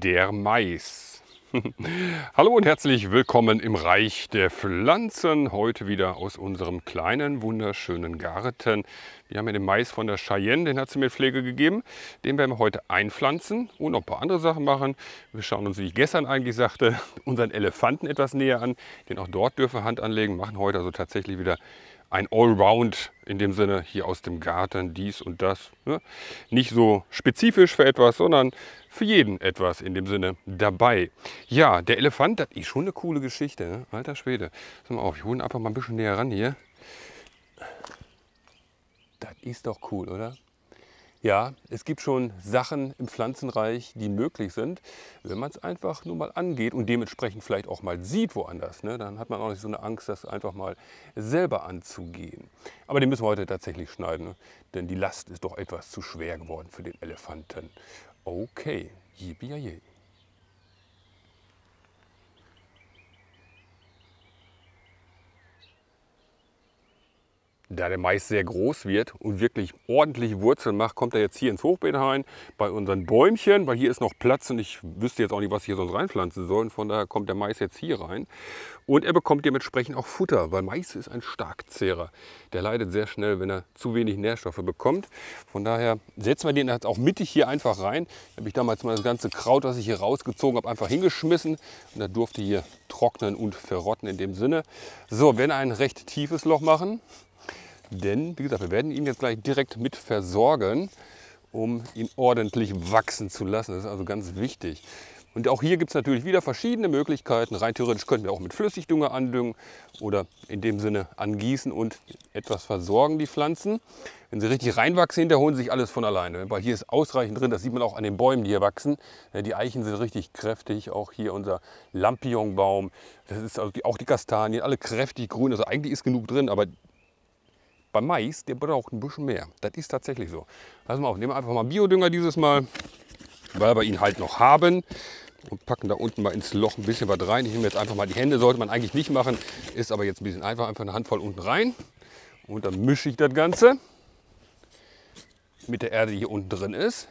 der Mais. Hallo und herzlich willkommen im Reich der Pflanzen. Heute wieder aus unserem kleinen, wunderschönen Garten. Wir haben hier den Mais von der Cheyenne, den hat sie mir Pflege gegeben. Den werden wir heute einpflanzen und noch ein paar andere Sachen machen. Wir schauen uns, wie ich gestern eigentlich sagte, unseren Elefanten etwas näher an. Den auch dort dürfen wir Hand anlegen. Machen heute also tatsächlich wieder ein Allround in dem Sinne hier aus dem Garten, dies und das. Ne? Nicht so spezifisch für etwas, sondern für jeden etwas in dem Sinne dabei. Ja, der Elefant, das ist schon eine coole Geschichte. Ne? Alter Schwede. Pass mal auf, ich hole einfach mal ein bisschen näher ran hier. Das ist doch cool, oder? Ja, es gibt schon Sachen im Pflanzenreich, die möglich sind, wenn man es einfach nur mal angeht und dementsprechend vielleicht auch mal sieht woanders. Ne? Dann hat man auch nicht so eine Angst, das einfach mal selber anzugehen. Aber den müssen wir heute tatsächlich schneiden, ne? denn die Last ist doch etwas zu schwer geworden für den Elefanten. Okay, yippie Da der Mais sehr groß wird und wirklich ordentlich Wurzeln macht, kommt er jetzt hier ins Hochbeet rein bei unseren Bäumchen, weil hier ist noch Platz und ich wüsste jetzt auch nicht, was ich hier sonst reinpflanzen soll. Und von daher kommt der Mais jetzt hier rein. Und er bekommt dementsprechend auch Futter, weil Mais ist ein Starkzehrer. Der leidet sehr schnell, wenn er zu wenig Nährstoffe bekommt. Von daher setzen wir den jetzt auch mittig hier einfach rein. Da habe ich damals mal das ganze Kraut, was ich hier rausgezogen habe, einfach hingeschmissen. Und er durfte hier trocknen und verrotten in dem Sinne. So, wenn ein recht tiefes Loch machen, denn, wie gesagt, wir werden ihn jetzt gleich direkt mit versorgen, um ihn ordentlich wachsen zu lassen. Das ist also ganz wichtig. Und auch hier gibt es natürlich wieder verschiedene Möglichkeiten. Rein theoretisch könnten wir auch mit Flüssigdünger andüngen oder in dem Sinne angießen und etwas versorgen, die Pflanzen. Wenn sie richtig reinwachsen, da holen sie sich alles von alleine. Weil hier ist ausreichend drin, das sieht man auch an den Bäumen, die hier wachsen. Die Eichen sind richtig kräftig, auch hier unser Lampionbaum, das ist auch die Kastanien, alle kräftig grün. Also eigentlich ist genug drin, aber beim Mais, der braucht ein bisschen mehr. Das ist tatsächlich so. Pass mal auf, nehmen wir einfach mal Biodünger dieses Mal, weil wir ihn halt noch haben. Und packen da unten mal ins Loch ein bisschen was rein. Ich nehme jetzt einfach mal die Hände, sollte man eigentlich nicht machen. Ist aber jetzt ein bisschen einfach, einfach eine Handvoll unten rein. Und dann mische ich das Ganze mit der Erde, die hier unten drin ist.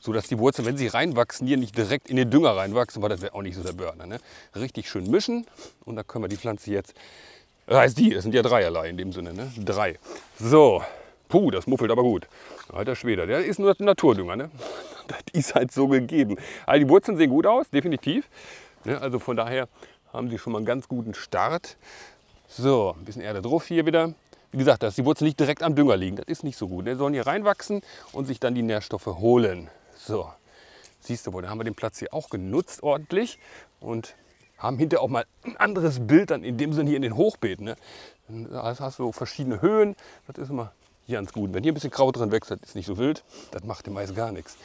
So dass die Wurzeln, wenn sie reinwachsen, hier nicht direkt in den Dünger reinwachsen, weil das wäre auch nicht so der Burner. Ne? Richtig schön mischen und dann können wir die Pflanze jetzt das heißt die, es sind ja dreierlei in dem Sinne, ne? Drei. So, puh, das muffelt aber gut. Alter Schwede, der ist nur Naturdünger, ne? Das ist halt so gegeben. Also die Wurzeln sehen gut aus, definitiv. Ne? Also von daher haben sie schon mal einen ganz guten Start. So, ein bisschen Erde drauf hier wieder. Wie gesagt, dass die Wurzeln nicht direkt am Dünger liegen, das ist nicht so gut. Die sollen hier reinwachsen und sich dann die Nährstoffe holen. So, siehst du wohl, da haben wir den Platz hier auch genutzt ordentlich. Und haben hinterher auch mal ein anderes Bild dann in dem Sinne hier in den Hochbeeten. Ne? Da hast du verschiedene Höhen, das ist immer ganz gut. Wenn hier ein bisschen Kraut drin wächst, ist nicht so wild, das macht dem Mais gar nichts.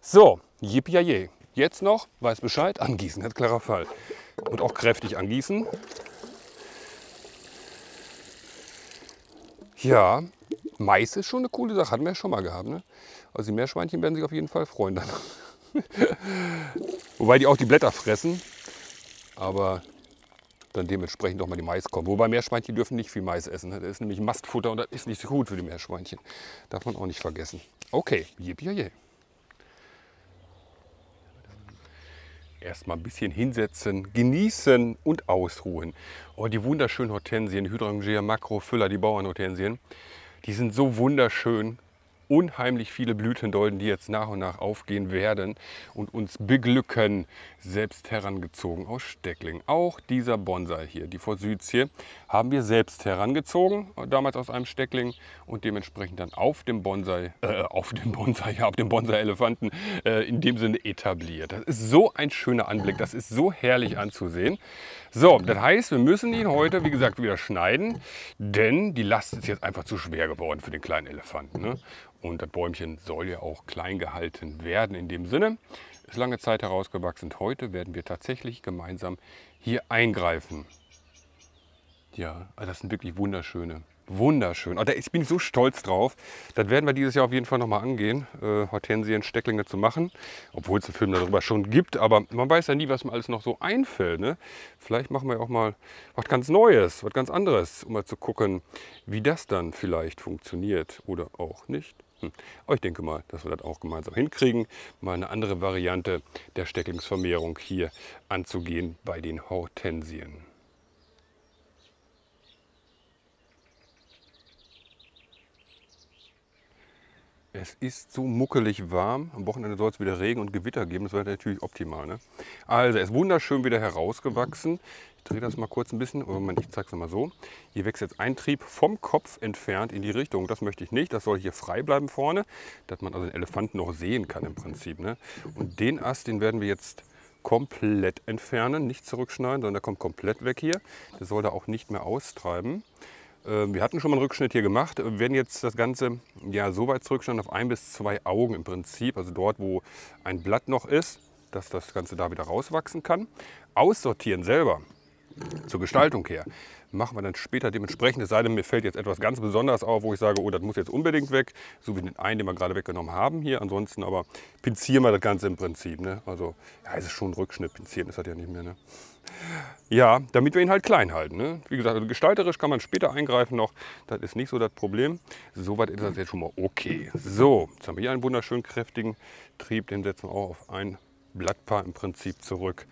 So, yippie Jetzt noch, weiß Bescheid, angießen, ganz klarer Fall. Und auch kräftig angießen. Ja, Mais ist schon eine coole Sache, hatten wir ja schon mal gehabt. Ne? Also die Meerschweinchen werden sich auf jeden Fall freuen dann. Wobei die auch die Blätter fressen aber dann dementsprechend auch mal die Mais kommen. Wobei Meerschweinchen dürfen nicht viel Mais essen. Das ist nämlich Mastfutter und das ist nicht so gut für die Meerschweinchen. Darf man auch nicht vergessen. Okay, yippie Erstmal ein bisschen hinsetzen, genießen und ausruhen. Oh, die wunderschönen Hortensien, Hydrangea Macrophylla, die Bauernhortensien, die sind so wunderschön unheimlich viele Blütendolden, die jetzt nach und nach aufgehen werden und uns beglücken, selbst herangezogen aus Steckling. Auch dieser Bonsai hier, die Forsythie, haben wir selbst herangezogen, damals aus einem Steckling und dementsprechend dann auf dem Bonsai, äh, auf dem Bonsai, ja, auf dem Bonsai-Elefanten äh, in dem Sinne etabliert. Das ist so ein schöner Anblick, das ist so herrlich anzusehen. So, das heißt, wir müssen ihn heute, wie gesagt, wieder schneiden, denn die Last ist jetzt einfach zu schwer geworden für den kleinen Elefanten. Ne? Und das Bäumchen soll ja auch klein gehalten werden in dem Sinne. Ist lange Zeit herausgewachsen. Heute werden wir tatsächlich gemeinsam hier eingreifen. Ja, also das sind wirklich wunderschöne, wunderschön. Also ich bin so stolz drauf. Das werden wir dieses Jahr auf jeden Fall nochmal angehen, äh, Hortensien, Stecklinge zu machen. Obwohl es einen Film darüber schon gibt. Aber man weiß ja nie, was mir alles noch so einfällt. Ne? Vielleicht machen wir auch mal was ganz Neues, was ganz anderes, um mal zu gucken, wie das dann vielleicht funktioniert oder auch nicht. Aber ich denke mal, dass wir das auch gemeinsam hinkriegen, mal eine andere Variante der Stecklingsvermehrung hier anzugehen bei den Hortensien. Es ist so muckelig warm. Am Wochenende soll es wieder Regen und Gewitter geben. Das wäre natürlich optimal. Ne? Also, er ist wunderschön wieder herausgewachsen. Ich drehe das mal kurz ein bisschen. Moment, ich zeige es mal so. Hier wächst jetzt ein Trieb vom Kopf entfernt in die Richtung. Das möchte ich nicht. Das soll hier frei bleiben vorne, dass man also den Elefanten noch sehen kann im Prinzip. Ne? Und den Ast, den werden wir jetzt komplett entfernen, nicht zurückschneiden, sondern der kommt komplett weg hier. Der soll da auch nicht mehr austreiben. Ähm, wir hatten schon mal einen Rückschnitt hier gemacht. Wir werden jetzt das Ganze ja, so weit zurückschneiden auf ein bis zwei Augen im Prinzip. Also dort, wo ein Blatt noch ist, dass das Ganze da wieder rauswachsen kann. Aussortieren selber, zur Gestaltung her, machen wir dann später dementsprechend. Es sei denn, mir fällt jetzt etwas ganz Besonderes auf, wo ich sage, oh, das muss jetzt unbedingt weg. So wie den einen, den wir gerade weggenommen haben hier. Ansonsten aber pinzieren wir das Ganze im Prinzip. Ne? Also, ja, es ist schon ein Rückschnitt. Pinzieren ist das ja nicht mehr. Ne? Ja, damit wir ihn halt klein halten. Ne? Wie gesagt, also gestalterisch kann man später eingreifen noch. Das ist nicht so das Problem. Soweit ist das jetzt schon mal okay. So, jetzt haben wir hier einen wunderschön kräftigen Trieb. Den setzen wir auch auf ein Blattpaar im Prinzip zurück.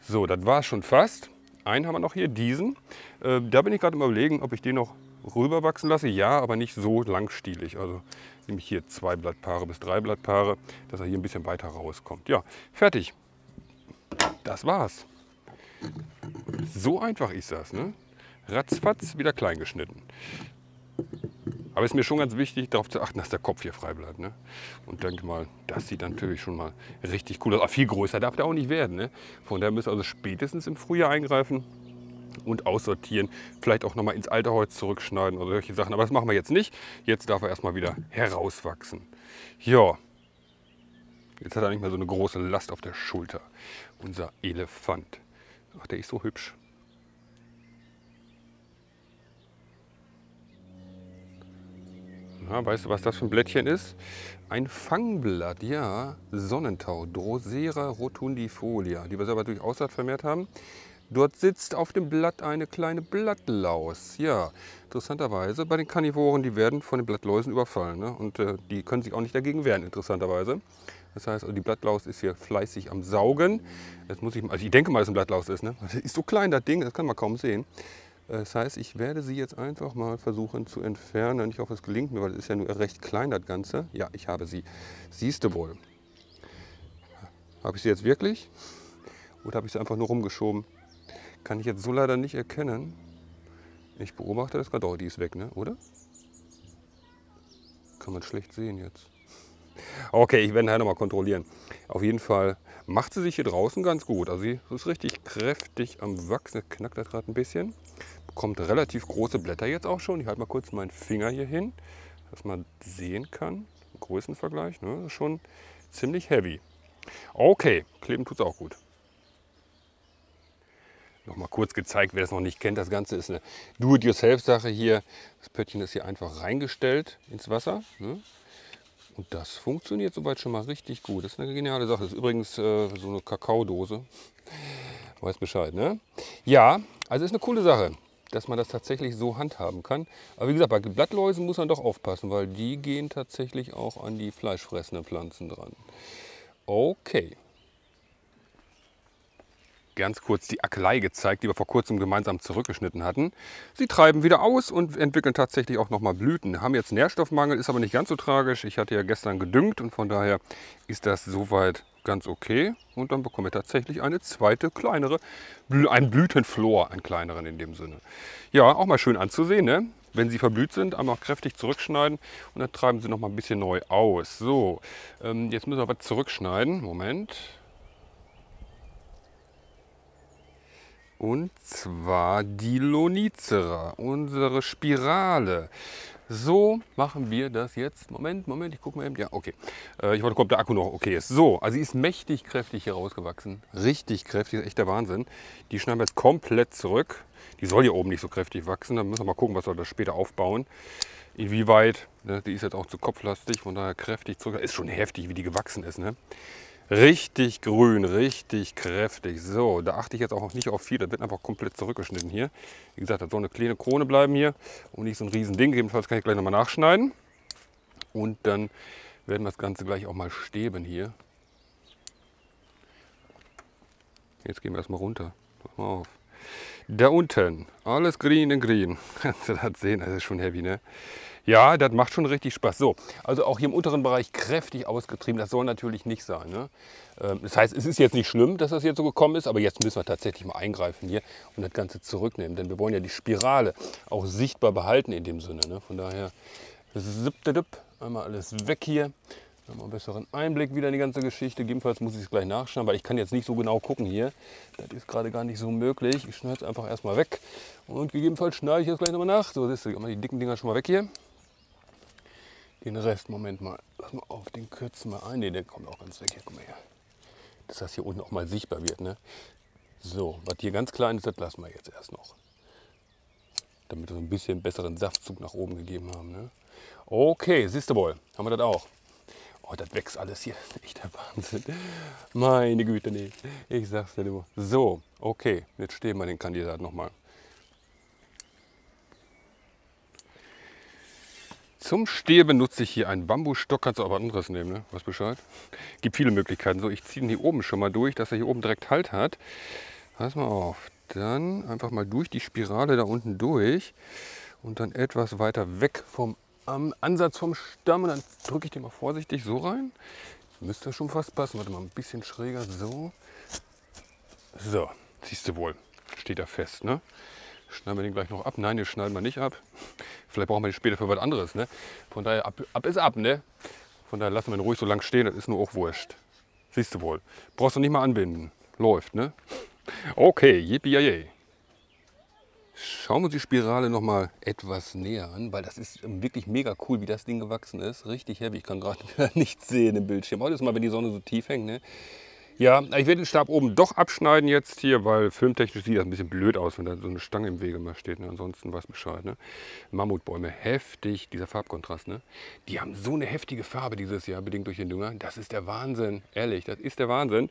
So, das war schon fast. Einen haben wir noch hier, diesen. Äh, da bin ich gerade überlegen, ob ich den noch rüber wachsen lasse. Ja, aber nicht so langstielig. Also nehme ich hier zwei Blattpaare bis drei Blattpaare, dass er hier ein bisschen weiter rauskommt. Ja, fertig. Das war's. So einfach ist das. Ne? Ratzfatz wieder klein geschnitten. Aber es ist mir schon ganz wichtig, darauf zu achten, dass der Kopf hier frei bleibt. Ne? Und denke mal, das sieht natürlich schon mal richtig cool aus. Aber viel größer darf der auch nicht werden. Ne? Von daher müssen wir also spätestens im Frühjahr eingreifen und aussortieren. Vielleicht auch nochmal ins alte Holz zurückschneiden oder solche Sachen. Aber das machen wir jetzt nicht. Jetzt darf er erstmal wieder herauswachsen. Ja, jetzt hat er nicht mehr so eine große Last auf der Schulter. Unser Elefant. Ach, der ist so hübsch. Ja, weißt du, was das für ein Blättchen ist? Ein Fangblatt, ja. Sonnentau, Drosera rotundifolia, die wir selber durch Aussaat vermehrt haben. Dort sitzt auf dem Blatt eine kleine Blattlaus. Ja, interessanterweise bei den Karnivoren, die werden von den Blattläusen überfallen. Ne? Und äh, die können sich auch nicht dagegen wehren, interessanterweise. Das heißt, also die Blattlaus ist hier fleißig am Saugen. Jetzt muss ich, also ich denke mal, dass es ein Blattlaus ist. Ne? Das ist so klein, das Ding, das kann man kaum sehen. Das heißt, ich werde sie jetzt einfach mal versuchen zu entfernen. Ich hoffe, es gelingt mir, weil es ist ja nur recht klein, das Ganze. Ja, ich habe sie. Siehst du wohl. Habe ich sie jetzt wirklich? Oder habe ich sie einfach nur rumgeschoben? Kann ich jetzt so leider nicht erkennen. Ich beobachte das gerade. Oh, die ist weg, ne? oder? Kann man schlecht sehen jetzt. Okay, ich werde nachher nochmal kontrollieren. Auf jeden Fall macht sie sich hier draußen ganz gut. Also sie ist richtig kräftig am Wachsen. Knackt das gerade ein bisschen bekommt relativ große Blätter jetzt auch schon. Ich halte mal kurz meinen Finger hier hin, dass man sehen kann. Größenvergleich, ne? schon ziemlich heavy. Okay, kleben tut es auch gut. Noch mal kurz gezeigt, wer das noch nicht kennt. Das Ganze ist eine Do-it-yourself-Sache hier. Das Pöttchen ist hier einfach reingestellt ins Wasser. Ne? Und das funktioniert soweit schon mal richtig gut. Das ist eine geniale Sache. Das ist übrigens äh, so eine Kakaodose. Weiß Bescheid, ne? Ja, also ist eine coole Sache dass man das tatsächlich so handhaben kann. Aber wie gesagt, bei Blattläusen muss man doch aufpassen, weil die gehen tatsächlich auch an die fleischfressenden Pflanzen dran. Okay. Ganz kurz die Aklei gezeigt, die wir vor kurzem gemeinsam zurückgeschnitten hatten. Sie treiben wieder aus und entwickeln tatsächlich auch nochmal Blüten. Haben jetzt Nährstoffmangel, ist aber nicht ganz so tragisch. Ich hatte ja gestern gedüngt und von daher ist das soweit ganz okay. Und dann bekomme ich tatsächlich eine zweite, kleinere, ein Blütenflor, einen kleineren in dem Sinne. Ja, auch mal schön anzusehen, ne? Wenn sie verblüht sind, einmal kräftig zurückschneiden und dann treiben sie noch mal ein bisschen neu aus. So, ähm, jetzt müssen wir was zurückschneiden. Moment. Und zwar die Lonicera, unsere Spirale. So machen wir das jetzt. Moment, Moment, ich gucke mal eben. Ja, okay. Äh, ich wollte ob der Akku noch okay ist. So, also sie ist mächtig kräftig hier rausgewachsen. Richtig kräftig, echt der Wahnsinn. Die schneiden wir jetzt komplett zurück. Die soll hier oben nicht so kräftig wachsen. Dann müssen wir mal gucken, was wir da später aufbauen. Inwieweit, ne, die ist jetzt auch zu kopflastig, von daher kräftig zurück. Ist schon heftig, wie die gewachsen ist. Ne? Richtig grün, richtig kräftig. So, da achte ich jetzt auch noch nicht auf viel. Das wird einfach komplett zurückgeschnitten hier. Wie gesagt, das soll eine kleine Krone bleiben hier und nicht so ein riesen Ding. Jedenfalls kann ich gleich nochmal nachschneiden. Und dann werden wir das Ganze gleich auch mal stäben hier. Jetzt gehen wir erstmal runter. Pass mal auf. Da unten, alles green in green. Kannst du das sehen? Das ist schon heavy, ne? Ja, das macht schon richtig Spaß. So, also auch hier im unteren Bereich kräftig ausgetrieben. Das soll natürlich nicht sein. Ne? Ähm, das heißt, es ist jetzt nicht schlimm, dass das jetzt so gekommen ist, aber jetzt müssen wir tatsächlich mal eingreifen hier und das Ganze zurücknehmen. Denn wir wollen ja die Spirale auch sichtbar behalten in dem Sinne. Ne? Von daher, einmal alles weg hier. Nochmal einen besseren Einblick wieder in die ganze Geschichte. Gegebenenfalls muss ich es gleich nachschauen, weil ich kann jetzt nicht so genau gucken hier. Das ist gerade gar nicht so möglich. Ich schneide es einfach erstmal weg. Und gegebenenfalls schneide ich jetzt gleich nochmal nach. So, siehst du, mal die dicken Dinger schon mal weg hier. Den Rest, Moment mal, lass mal auf, den kürzen wir ein. Ne, der kommt auch ganz weg. Hier, guck mal her. Dass das hier unten auch mal sichtbar wird. Ne? So, was hier ganz klein ist, das lassen wir jetzt erst noch. Damit wir so ein bisschen besseren Saftzug nach oben gegeben haben. Ne? Okay, siehst du wohl, haben wir das auch. Oh, das wächst alles hier. Echt der Wahnsinn. Meine Güte, nee. Ich sag's dir nur. So, okay. Jetzt stehen wir den Kandidaten nochmal. Zum Stehen benutze ich hier einen Bambusstock. Kannst du aber anderes nehmen, ne? Was Bescheid? Gibt viele Möglichkeiten. So, ich ziehe ihn hier oben schon mal durch, dass er hier oben direkt Halt hat. Pass mal auf. Dann einfach mal durch die Spirale da unten durch und dann etwas weiter weg vom Ansatz vom Stamm und dann drücke ich den mal vorsichtig so rein. Müsste schon fast passen. Warte mal, ein bisschen schräger. So. So, siehst du wohl. Steht da fest, ne? Schneiden wir den gleich noch ab? Nein, den schneiden wir nicht ab. Vielleicht brauchen wir den später für was anderes, ne? Von daher, ab, ab ist ab, ne? Von daher lassen wir ihn ruhig so lang stehen, das ist nur auch wurscht. Siehst du wohl. Brauchst du nicht mal anbinden. Läuft, ne? Okay, yippie Schauen wir uns die Spirale noch mal etwas näher an, weil das ist wirklich mega cool, wie das Ding gewachsen ist. Richtig heavy. Ich kann gerade nichts sehen im Bildschirm. Heute ist mal, wenn die Sonne so tief hängt. Ne? Ja, ich werde den Stab oben doch abschneiden jetzt hier, weil filmtechnisch sieht das ein bisschen blöd aus, wenn da so eine Stange im Wege mal steht. Ne? Ansonsten weiß Bescheid. Ne? Mammutbäume, heftig, dieser Farbkontrast. Ne? Die haben so eine heftige Farbe dieses Jahr, bedingt durch den Dünger. Das ist der Wahnsinn, ehrlich, das ist der Wahnsinn.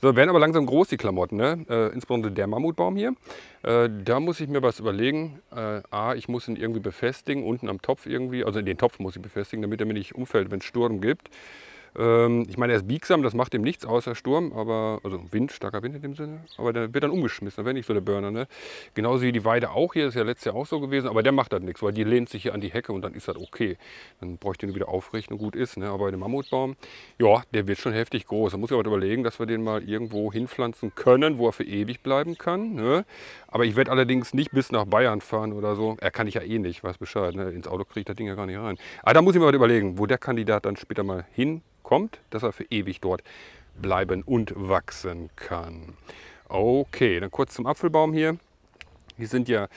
So, werden aber langsam groß, die Klamotten. Ne? Äh, insbesondere der Mammutbaum hier. Äh, da muss ich mir was überlegen. Äh, A, ich muss ihn irgendwie befestigen, unten am Topf irgendwie. Also den Topf muss ich befestigen, damit er mir nicht umfällt, wenn es Sturm gibt. Ähm, ich meine, er ist biegsam, das macht ihm nichts außer Sturm, aber also Wind, starker Wind in dem Sinne. Aber der wird dann umgeschmissen, dann wäre nicht so der Burner. Ne? Genauso wie die Weide auch hier, ist ja letztes Jahr auch so gewesen, aber der macht halt nichts, weil die lehnt sich hier an die Hecke und dann ist das okay. Dann bräuchte ich ihn wieder aufrichten und gut ist. Ne? Aber der Mammutbaum, ja, der wird schon heftig groß. Da muss ich aber überlegen, dass wir den mal irgendwo hinpflanzen können, wo er für ewig bleiben kann. Ne? Aber ich werde allerdings nicht bis nach Bayern fahren oder so. Er kann ich ja eh nicht, weiß Bescheid. Ne? Ins Auto kriege ich das Ding ja gar nicht rein. Aber da muss ich mir mal überlegen, wo der Kandidat dann später mal hin kommt, dass er für ewig dort bleiben und wachsen kann. Okay, dann kurz zum Apfelbaum hier. Hier sind ja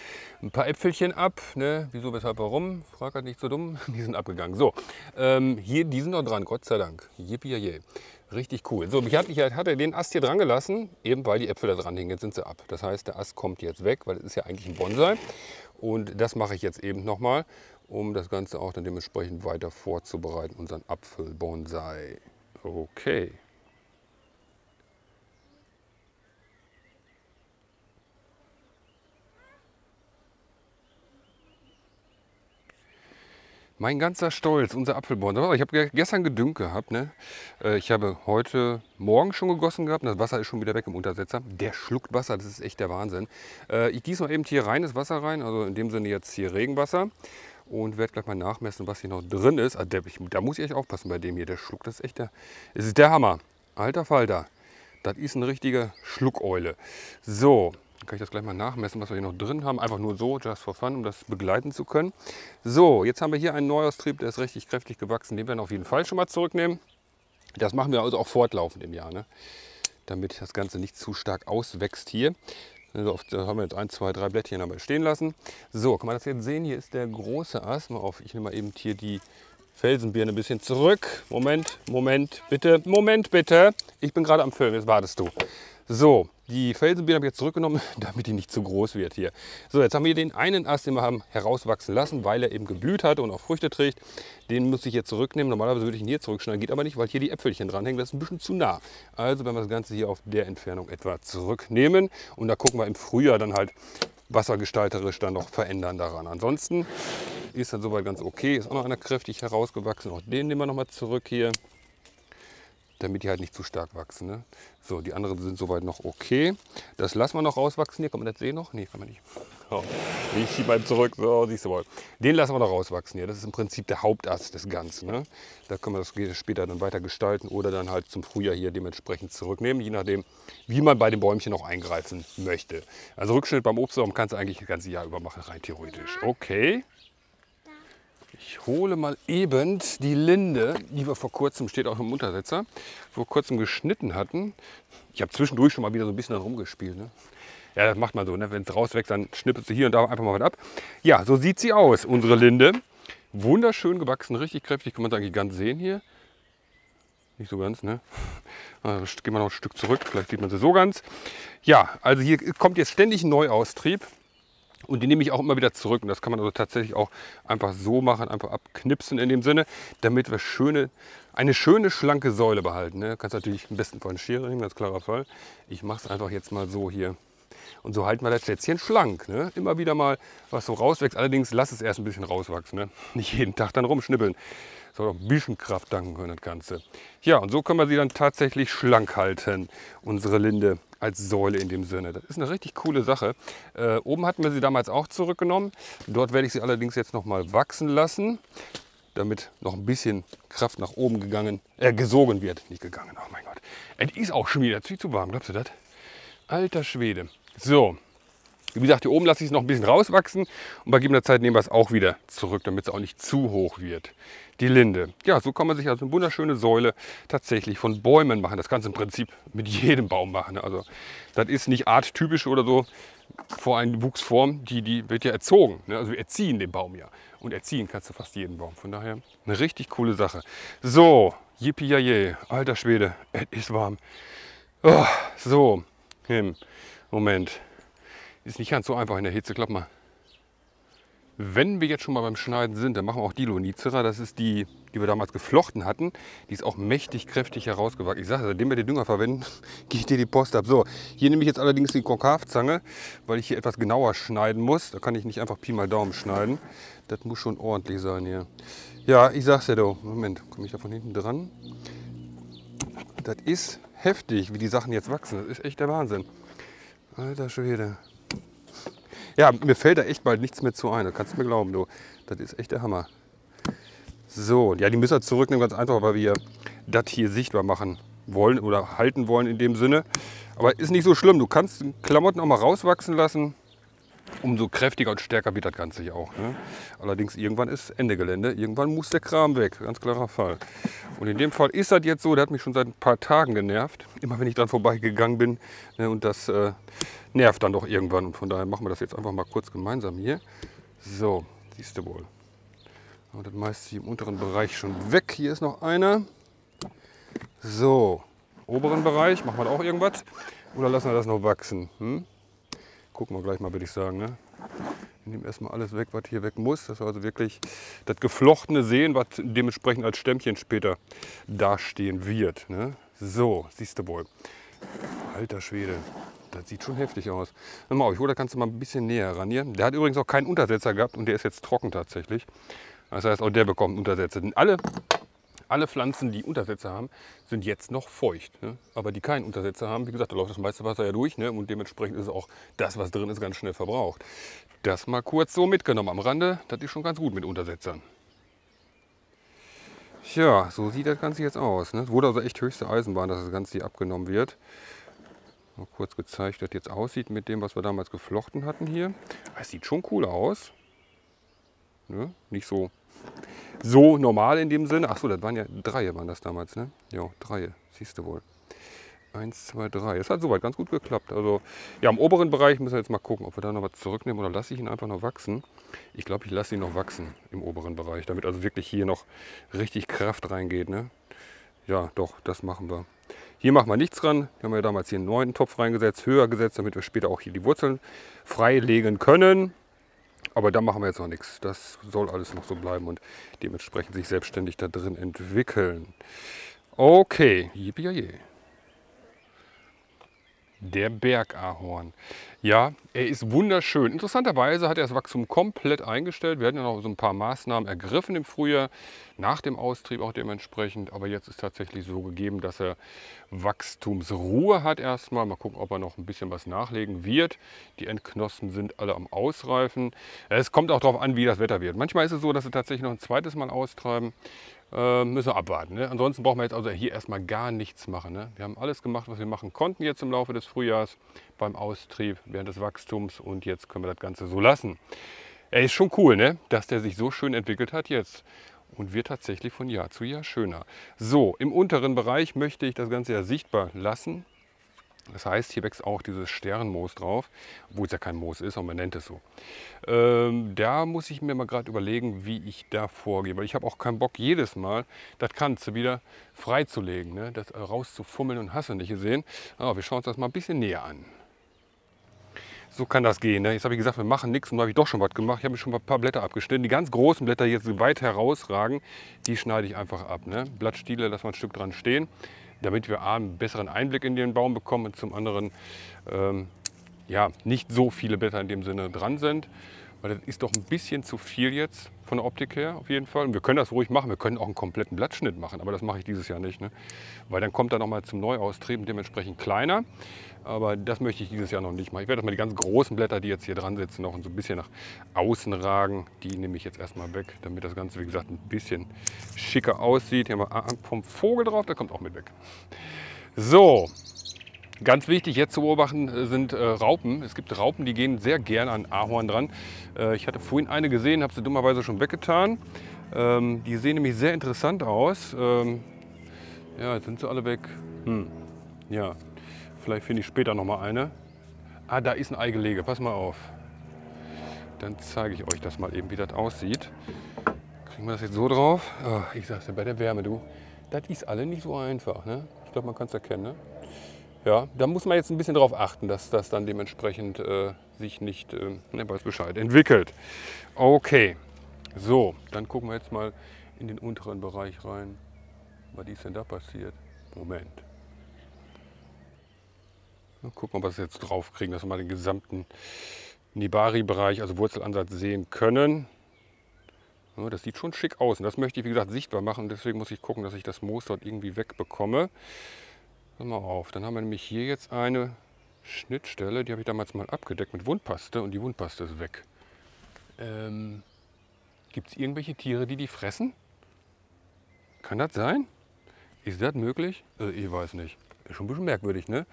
ein paar Äpfelchen ab. Ne? Wieso, weshalb, warum? Frag halt nicht so dumm. Die sind abgegangen. So, ähm, hier, die sind noch dran, Gott sei Dank. Yippie, Richtig cool. So, ich hatte, ich hatte den Ast hier dran gelassen, eben weil die Äpfel da dran hingen. Jetzt sind sie ab. Das heißt, der Ast kommt jetzt weg, weil es ist ja eigentlich ein Bonsai. Und das mache ich jetzt eben nochmal um das Ganze auch dann dementsprechend weiter vorzubereiten, unseren Apfelbonsai. Okay. Mein ganzer Stolz, unser Apfelbonsai. Ich habe gestern gedüngt gehabt. Ne? Äh, ich habe heute Morgen schon gegossen gehabt. Das Wasser ist schon wieder weg im Untersetzer. Der schluckt Wasser, das ist echt der Wahnsinn. Äh, ich gieße mal eben hier reines Wasser rein, also in dem Sinne jetzt hier Regenwasser und werde gleich mal nachmessen, was hier noch drin ist. Also der, ich, da muss ich echt aufpassen bei dem hier. Der Schluck, das ist echt der, das ist der Hammer. Alter Falter, das ist eine richtige Schluckeule. So, kann ich das gleich mal nachmessen, was wir hier noch drin haben. Einfach nur so, just for fun, um das begleiten zu können. So, jetzt haben wir hier einen Neuaustrieb, der ist richtig kräftig gewachsen. Den werden wir auf jeden Fall schon mal zurücknehmen. Das machen wir also auch fortlaufend im Jahr, ne? damit das Ganze nicht zu stark auswächst hier. Also oft haben wir jetzt ein, zwei, drei Blättchen dabei stehen lassen. So, kann man das jetzt sehen? Hier ist der große Ast. Mal auf, ich nehme mal eben hier die Felsenbirne ein bisschen zurück. Moment, Moment, bitte, Moment, bitte. Ich bin gerade am Filmen, jetzt wartest du. So, die Felsenbirne habe ich jetzt zurückgenommen, damit die nicht zu groß wird hier. So, jetzt haben wir den einen Ast, den wir haben herauswachsen lassen, weil er eben geblüht hat und auch Früchte trägt. Den muss ich jetzt zurücknehmen. Normalerweise würde ich ihn hier zurückschneiden, geht aber nicht, weil hier die Äpfelchen dranhängen. Das ist ein bisschen zu nah. Also werden wir das Ganze hier auf der Entfernung etwa zurücknehmen. Und da gucken wir im Frühjahr dann halt wassergestalterisch dann noch verändern daran. Ansonsten ist dann soweit ganz okay. Ist auch noch einer kräftig herausgewachsen. Auch den nehmen wir nochmal zurück hier damit die halt nicht zu stark wachsen. Ne? So, die anderen sind soweit noch okay. Das lassen wir noch rauswachsen. Hier kann man das sehen noch? Nee, kann man nicht. Oh, ich schiebe mal zurück. So, siehst du wohl. Den lassen wir noch rauswachsen hier. Das ist im Prinzip der Hauptast des Ganzen. Ne? Da können wir das später dann weiter gestalten oder dann halt zum Frühjahr hier dementsprechend zurücknehmen, je nachdem, wie man bei den Bäumchen noch eingreifen möchte. Also Rückschnitt beim Obstbaum kannst du eigentlich das ganze Jahr über machen, rein theoretisch. Okay. Ich hole mal eben die Linde, die wir vor kurzem, steht auch im Untersetzer, vor kurzem geschnitten hatten. Ich habe zwischendurch schon mal wieder so ein bisschen rumgespielt. Ne? Ja, das macht man so. Ne? Wenn es rauswächst, dann schnippelst du hier und da einfach mal was ab. Ja, so sieht sie aus, unsere Linde. Wunderschön gewachsen, richtig kräftig, kann man es eigentlich ganz sehen hier. Nicht so ganz, ne? Also gehen wir noch ein Stück zurück, vielleicht sieht man sie so ganz. Ja, also hier kommt jetzt ständig ein Neuaustrieb. Und die nehme ich auch immer wieder zurück. Und das kann man also tatsächlich auch einfach so machen, einfach abknipsen in dem Sinne, damit wir schöne, eine schöne, schlanke Säule behalten. Ne? Kannst natürlich am besten eine Schere nehmen, ganz klarer Fall. Ich mache es einfach jetzt mal so hier. Und so halten wir das Schätzchen schlank. Ne? Immer wieder mal was so rauswächst. Allerdings lass es erst ein bisschen rauswachsen. Ne? Nicht jeden Tag dann rumschnippeln. Soll auch ein bisschen Kraft danken können, das Ganze. Ja, und so können wir sie dann tatsächlich schlank halten, unsere Linde als Säule in dem Sinne. Das ist eine richtig coole Sache. Äh, oben hatten wir sie damals auch zurückgenommen. Dort werde ich sie allerdings jetzt noch mal wachsen lassen, damit noch ein bisschen Kraft nach oben gegangen, äh, gesogen wird. Nicht gegangen, oh mein Gott. Es ist auch schon wieder zu warm, glaubst du das? Alter Schwede. So, wie gesagt, hier oben lasse ich es noch ein bisschen rauswachsen und bei gegebener Zeit nehmen wir es auch wieder zurück, damit es auch nicht zu hoch wird. Die Linde. Ja, so kann man sich also eine wunderschöne Säule tatsächlich von Bäumen machen. Das kannst du im Prinzip mit jedem Baum machen. Also das ist nicht arttypisch oder so vor einer Wuchsform, die, die wird ja erzogen. Ne? Also wir erziehen den Baum ja. Und erziehen kannst du fast jeden Baum. Von daher eine richtig coole Sache. So, yippie alter Schwede, es ist warm. Oh, so, Moment. Ist nicht ganz so einfach in der Hitze. Klapp mal. Wenn wir jetzt schon mal beim Schneiden sind, dann machen wir auch die Lonicera. Das ist die, die wir damals geflochten hatten. Die ist auch mächtig kräftig herausgewachsen. Ich sage, seitdem wir den Dünger verwenden, geht dir die Post ab. So, hier nehme ich jetzt allerdings die Konkavzange, weil ich hier etwas genauer schneiden muss. Da kann ich nicht einfach Pi mal Daumen schneiden. Das muss schon ordentlich sein hier. Ja, ich sag's ja doch. Moment, komme ich da von hinten dran? Das ist heftig, wie die Sachen jetzt wachsen. Das ist echt der Wahnsinn. Alter Schwede. Ja, mir fällt da echt bald nichts mehr zu ein. Das kannst du mir glauben, du. Das ist echt der Hammer. So, ja, die müssen wir zurücknehmen, ganz einfach, weil wir das hier sichtbar machen wollen oder halten wollen in dem Sinne. Aber ist nicht so schlimm. Du kannst Klamotten auch mal rauswachsen lassen. Umso kräftiger und stärker wird das Ganze hier auch. Ne? Allerdings irgendwann ist Ende Gelände. Irgendwann muss der Kram weg. Ganz klarer Fall. Und in dem Fall ist das jetzt so. Der hat mich schon seit ein paar Tagen genervt. Immer wenn ich dran vorbeigegangen bin. Ne? Und das äh, nervt dann doch irgendwann. Und von daher machen wir das jetzt einfach mal kurz gemeinsam hier. So, siehst du wohl. Aber das meiste im unteren Bereich schon weg. Hier ist noch einer. So, oberen Bereich, machen wir da auch irgendwas? Oder lassen wir das noch wachsen? Hm? Gucken wir gleich mal, würde ich sagen. Ne? Wir nehmen erstmal alles weg, was hier weg muss. Das wir also wirklich das Geflochtene sehen, was dementsprechend als Stämmchen später dastehen wird. Ne? So, siehst du wohl. Alter Schwede. Das sieht schon heftig aus. Mal, ich hole, da kannst du mal ein bisschen näher ran hier. Der hat übrigens auch keinen Untersetzer gehabt und der ist jetzt trocken tatsächlich. Das heißt, auch der bekommt Untersetzer. Denn alle, alle Pflanzen, die Untersetzer haben, sind jetzt noch feucht. Ne? Aber die keinen Untersetzer haben, wie gesagt, da läuft das meiste Wasser ja durch ne? und dementsprechend ist auch das, was drin ist, ganz schnell verbraucht. Das mal kurz so mitgenommen am Rande. Das ist schon ganz gut mit Untersetzern. Ja, so sieht das Ganze jetzt aus. Ne? Es wurde also echt höchste Eisenbahn, dass das Ganze hier abgenommen wird. Mal kurz gezeigt, wie das jetzt aussieht mit dem, was wir damals geflochten hatten hier. Es sieht schon cool aus. Ne? Nicht so, so normal in dem Sinne. Achso, das waren ja drei waren das damals. Ne? Ja, drei, siehst du wohl. Eins, zwei, drei. Es hat soweit ganz gut geklappt. Also ja, im oberen Bereich müssen wir jetzt mal gucken, ob wir da noch was zurücknehmen oder lasse ich ihn einfach noch wachsen. Ich glaube, ich lasse ihn noch wachsen im oberen Bereich, damit also wirklich hier noch richtig Kraft reingeht. Ne? Ja, doch, das machen wir. Hier machen wir nichts dran. Wir haben ja damals hier einen neuen Topf reingesetzt, höher gesetzt, damit wir später auch hier die Wurzeln freilegen können. Aber da machen wir jetzt noch nichts. Das soll alles noch so bleiben und dementsprechend sich selbstständig da drin entwickeln. Okay, yippie Der Bergahorn. Ja, er ist wunderschön. Interessanterweise hat er das Wachstum komplett eingestellt. Wir hatten ja noch so ein paar Maßnahmen ergriffen im Frühjahr, nach dem Austrieb auch dementsprechend. Aber jetzt ist tatsächlich so gegeben, dass er Wachstumsruhe hat erstmal. Mal gucken, ob er noch ein bisschen was nachlegen wird. Die Endknospen sind alle am Ausreifen. Es kommt auch darauf an, wie das Wetter wird. Manchmal ist es so, dass sie tatsächlich noch ein zweites Mal austreiben. Äh, müssen wir abwarten. Ne? Ansonsten brauchen wir jetzt also hier erstmal gar nichts machen. Ne? Wir haben alles gemacht, was wir machen konnten jetzt im Laufe des Frühjahrs beim Austrieb, während des Wachstums und jetzt können wir das Ganze so lassen. Er ist schon cool, ne? dass der sich so schön entwickelt hat jetzt und wird tatsächlich von Jahr zu Jahr schöner. So, im unteren Bereich möchte ich das Ganze ja sichtbar lassen. Das heißt, hier wächst auch dieses Sternmoos drauf, obwohl es ja kein Moos ist, aber man nennt es so. Ähm, da muss ich mir mal gerade überlegen, wie ich da vorgehe, weil ich habe auch keinen Bock jedes Mal das Ganze wieder freizulegen, ne? das äh, rauszufummeln und hasse nicht gesehen. Aber wir schauen uns das mal ein bisschen näher an. So kann das gehen. Ne? Jetzt habe ich gesagt, wir machen nichts und da habe ich doch schon was gemacht. Ich habe mir schon ein paar Blätter abgeschnitten. Die ganz großen Blätter, die jetzt weit herausragen, die schneide ich einfach ab. Ne? Blattstiele lassen wir ein Stück dran stehen damit wir A, einen besseren Einblick in den Baum bekommen und zum anderen ähm, ja, nicht so viele Blätter in dem Sinne dran sind. Weil das ist doch ein bisschen zu viel jetzt von der Optik her auf jeden Fall. Und wir können das ruhig machen. Wir können auch einen kompletten Blattschnitt machen, aber das mache ich dieses Jahr nicht. Ne? Weil dann kommt er nochmal zum Neuaustreten dementsprechend kleiner. Aber das möchte ich dieses Jahr noch nicht machen. Ich werde mal die ganz großen Blätter, die jetzt hier dran sitzen, noch so ein bisschen nach außen ragen. Die nehme ich jetzt erstmal weg, damit das Ganze, wie gesagt, ein bisschen schicker aussieht. Hier haben wir vom Vogel drauf, der kommt auch mit weg. So, Ganz wichtig jetzt zu beobachten äh, sind äh, Raupen. Es gibt Raupen, die gehen sehr gern an Ahorn dran. Äh, ich hatte vorhin eine gesehen, habe sie dummerweise schon weggetan. Ähm, die sehen nämlich sehr interessant aus. Ähm, ja, jetzt sind sie alle weg. Hm. Ja, vielleicht finde ich später noch mal eine. Ah, da ist ein Eigelege. Pass mal auf. Dann zeige ich euch das mal eben, wie das aussieht. Kriegen wir das jetzt so drauf? Oh, ich sag's ja bei der Wärme, du. Das ist alle nicht so einfach. Ne? Ich glaube, man kann es erkennen. Ne? Ja, da muss man jetzt ein bisschen darauf achten, dass das dann dementsprechend äh, sich nicht, äh, ne, weiß Bescheid, entwickelt. Okay, so, dann gucken wir jetzt mal in den unteren Bereich rein. Was ist denn da passiert? Moment. Mal gucken, wir es jetzt drauf kriegen, dass wir mal den gesamten Nibari-Bereich, also Wurzelansatz sehen können. Ja, das sieht schon schick aus und das möchte ich, wie gesagt, sichtbar machen. Deswegen muss ich gucken, dass ich das Moos dort irgendwie wegbekomme. Pass mal auf, dann haben wir nämlich hier jetzt eine Schnittstelle, die habe ich damals mal abgedeckt mit Wundpaste und die Wundpaste ist weg. Ähm, Gibt es irgendwelche Tiere, die die fressen? Kann das sein? Ist das möglich? Also ich weiß nicht. Ist schon ein bisschen merkwürdig, ne?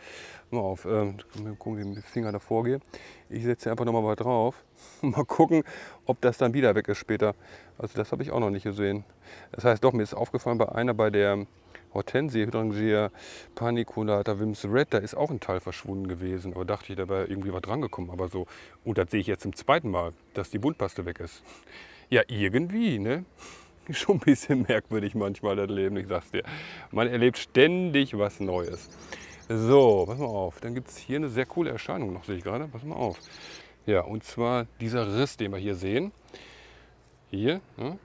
Mal auf, ähm, gucken, wie ich mit dem Finger davor gehe. Ich setze einfach nochmal mal drauf. mal gucken, ob das dann wieder weg ist später. Also das habe ich auch noch nicht gesehen. Das heißt doch, mir ist aufgefallen bei einer, bei der Hortensie, Hydrangea paniculata Wims Red, da ist auch ein Teil verschwunden gewesen. Aber dachte ich, da wäre irgendwie was drangekommen. Aber so, und das sehe ich jetzt zum zweiten Mal, dass die Buntpaste weg ist. Ja, irgendwie, ne? Schon ein bisschen merkwürdig manchmal das Leben, ich sag's dir. Man erlebt ständig was Neues. So, pass mal auf. Dann gibt es hier eine sehr coole Erscheinung noch, sehe ich gerade. Pass mal auf. Ja, und zwar dieser Riss, den wir hier sehen. Hier, ne?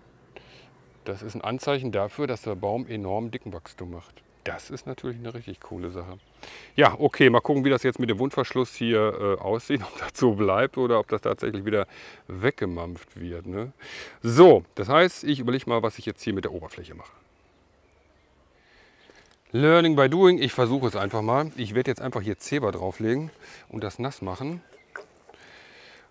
Das ist ein Anzeichen dafür, dass der Baum enorm dicken Wachstum macht. Das ist natürlich eine richtig coole Sache. Ja, okay, mal gucken, wie das jetzt mit dem Wundverschluss hier äh, aussieht, ob das so bleibt oder ob das tatsächlich wieder weggemampft wird. Ne? So, das heißt, ich überlege mal, was ich jetzt hier mit der Oberfläche mache. Learning by doing, ich versuche es einfach mal. Ich werde jetzt einfach hier Zebra drauflegen und das nass machen.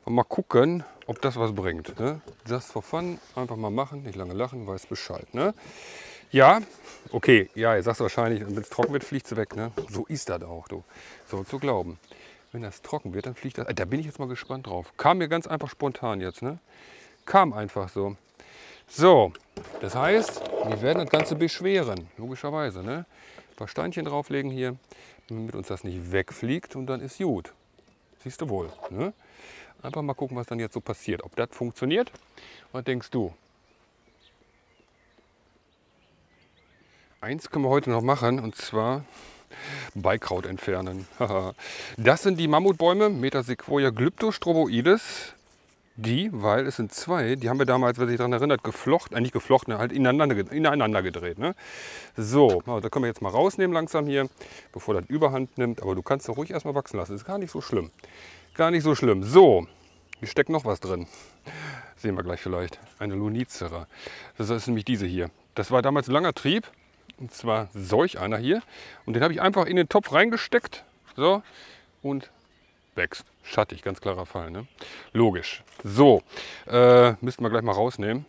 Und mal gucken, ob das was bringt. Ne? Just for fun, einfach mal machen, nicht lange lachen, weiß Bescheid. Ne? Ja, okay, ja, sagst du wahrscheinlich, wenn es trocken wird, fliegt es weg. Ne? So ist das auch, du. So zu glauben. Wenn das trocken wird, dann fliegt das. Da bin ich jetzt mal gespannt drauf. Kam mir ganz einfach spontan jetzt. Ne? Kam einfach so. So, das heißt, wir werden das Ganze beschweren, logischerweise. Ne? Ein paar Steinchen drauflegen hier, damit uns das nicht wegfliegt und dann ist gut. Siehst du wohl. Ne? Einfach mal gucken, was dann jetzt so passiert. Ob das funktioniert. Was denkst du? Eins können wir heute noch machen und zwar Beikraut entfernen. das sind die Mammutbäume Metasequoia glyptostroboides. Die, weil es sind zwei, die haben wir damals, wer sich daran erinnert, geflochten, äh, nicht geflochten, halt ineinander, ineinander gedreht. Ne? So, da können wir jetzt mal rausnehmen langsam hier, bevor das Überhand nimmt. Aber du kannst doch ruhig erstmal wachsen lassen, ist gar nicht so schlimm. Gar nicht so schlimm. So, hier steckt noch was drin. Sehen wir gleich vielleicht. Eine Lunicera. Das ist nämlich diese hier. Das war damals ein langer Trieb. Und zwar solch einer hier. Und den habe ich einfach in den Topf reingesteckt. So. Und wächst. Schattig, ganz klarer Fall. Ne? Logisch. So, äh, müssten wir gleich mal rausnehmen.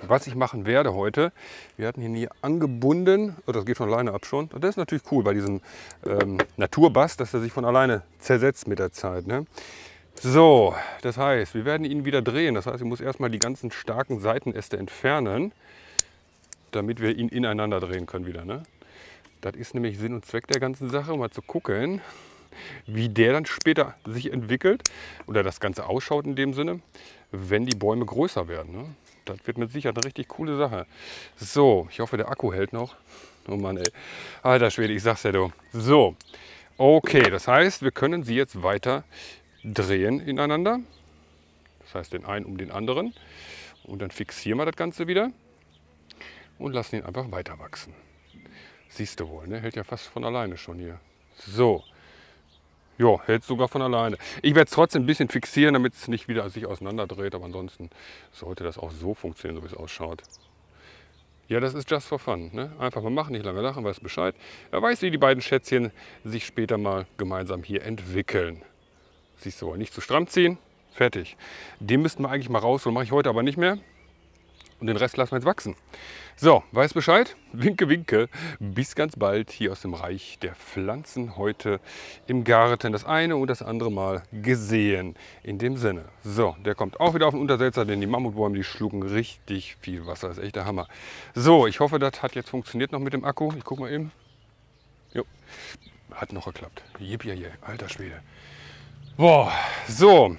Was ich machen werde heute, wir hatten ihn hier angebunden, oh, das geht von alleine ab schon. Und das ist natürlich cool bei diesem ähm, Naturbass, dass er sich von alleine zersetzt mit der Zeit. Ne? So, das heißt, wir werden ihn wieder drehen. Das heißt, ich muss erstmal die ganzen starken Seitenäste entfernen, damit wir ihn ineinander drehen können wieder. Ne? Das ist nämlich Sinn und Zweck der ganzen Sache, mal zu gucken, wie der dann später sich entwickelt oder das Ganze ausschaut in dem Sinne, wenn die Bäume größer werden. Ne? Das wird mit Sicherheit eine richtig coole Sache. So, ich hoffe, der Akku hält noch. Oh Mann, ey. Alter Schwede, ich sag's ja du. So, okay, das heißt, wir können sie jetzt weiter drehen ineinander. Das heißt, den einen um den anderen. Und dann fixieren wir das Ganze wieder und lassen ihn einfach weiter wachsen. Siehst du wohl, ne? hält ja fast von alleine schon hier. So, ja, hält sogar von alleine. Ich werde es trotzdem ein bisschen fixieren, damit es nicht wieder sich auseinanderdreht. Aber ansonsten sollte das auch so funktionieren, so wie es ausschaut. Ja, das ist just for fun. Ne? Einfach mal machen, nicht lange lachen, weiß Bescheid. Er weiß, wie die beiden Schätzchen sich später mal gemeinsam hier entwickeln. Siehst du, nicht zu stramm ziehen. Fertig. Den müssten wir eigentlich mal raus, so mache ich heute aber nicht mehr. Und den Rest lassen wir jetzt wachsen. So, weiß Bescheid? Winke, winke. Bis ganz bald hier aus dem Reich der Pflanzen. Heute im Garten das eine und das andere Mal gesehen. In dem Sinne. So, der kommt auch wieder auf den Untersetzer, denn die Mammutbäume, die schlucken richtig viel Wasser. Das ist echt der Hammer. So, ich hoffe, das hat jetzt funktioniert noch mit dem Akku. Ich gucke mal eben. Jo, hat noch geklappt. Yippie, alter Schwede. Boah, so.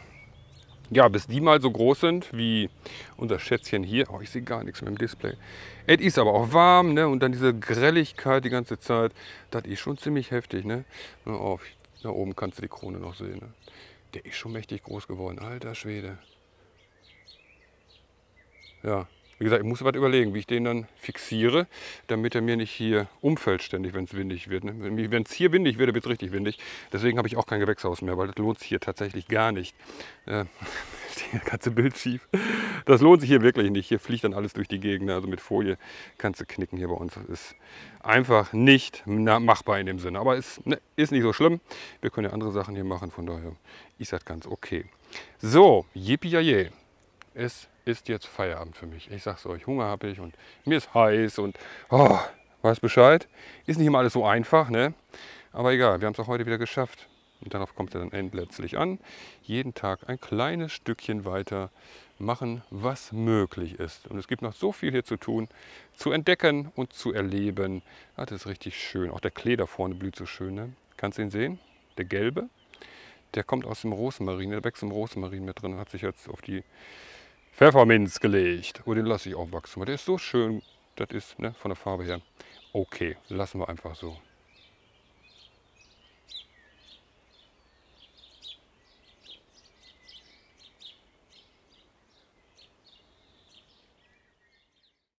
Ja, bis die mal so groß sind wie unser Schätzchen hier. Oh, ich sehe gar nichts mehr im Display. Es ist aber auch warm ne? und dann diese Grelligkeit die ganze Zeit. Das ist schon ziemlich heftig. Ne? Auf, da oben kannst du die Krone noch sehen. Ne? Der ist schon mächtig groß geworden. Alter Schwede. Ja, wie gesagt, ich muss was überlegen, wie ich den dann fixiere, damit er mir nicht hier umfällt ständig, wenn es windig wird. Ne? Wenn es hier windig wird, wird es richtig windig. Deswegen habe ich auch kein Gewächshaus mehr, weil das lohnt sich hier tatsächlich gar nicht. Äh, das ganze Bild schief. Das lohnt sich hier wirklich nicht. Hier fliegt dann alles durch die Gegend. Also mit Folie kannst du knicken hier bei uns. Das ist einfach nicht machbar in dem Sinne. Aber ist, ne, ist nicht so schlimm. Wir können ja andere Sachen hier machen. Von daher ist das ganz okay. So, yippie Es ist jetzt Feierabend für mich. Ich sag's euch, Hunger habe ich und mir ist heiß und oh, weiß Bescheid. Ist nicht immer alles so einfach, ne? Aber egal, wir haben es auch heute wieder geschafft. Und darauf kommt es dann endletztlich an. Jeden Tag ein kleines Stückchen weiter machen, was möglich ist. Und es gibt noch so viel hier zu tun, zu entdecken und zu erleben. Ah, das ist richtig schön. Auch der Klee da vorne blüht so schön. Ne? Kannst du ihn sehen? Der gelbe. Der kommt aus dem Rosmarin. Der wächst im Rosmarin mit drin. Hat sich jetzt auf die Pfefferminz gelegt. Und den lasse ich auch wachsen. der ist so schön. Das ist ne, von der Farbe her okay. Lassen wir einfach so.